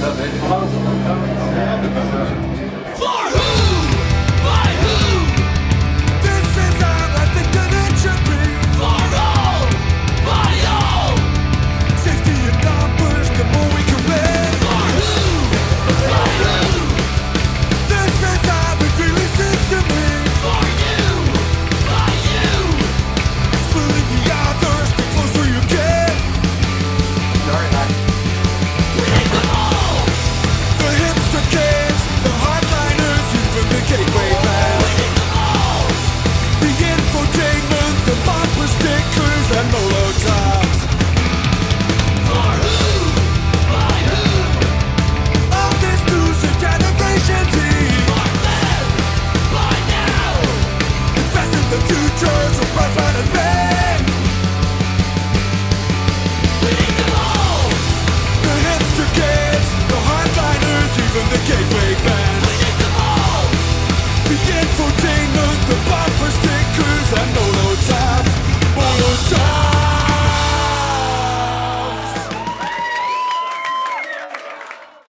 Vendo? Christ.